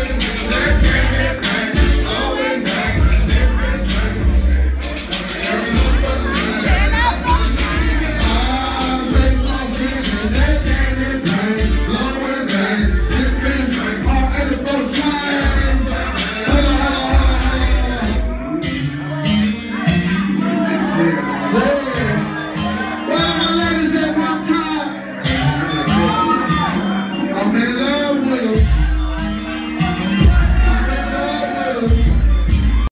Satan